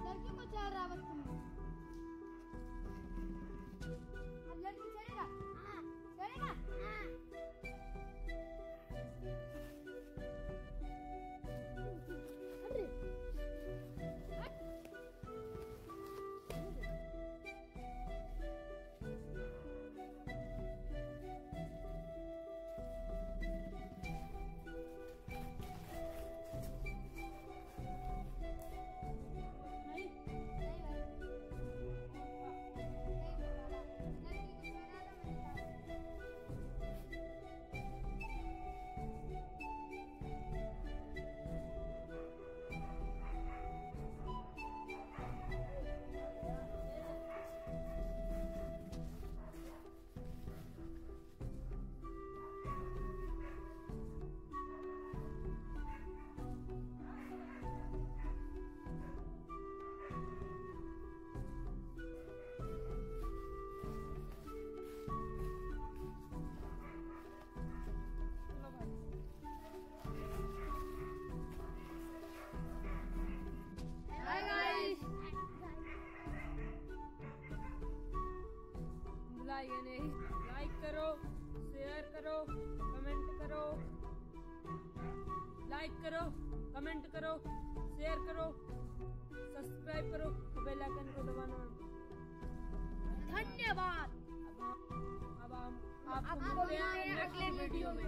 लड़की को चार रावत लड़की लाइक नहीं लाइक करो शेयर करो कमेंट करो। लाइक करो कमेंट करो शेयर करो सब्सक्राइब करो बेल आइकन को दबाना। धन्यवाद। अब हम अब हम अगले वीडियो में।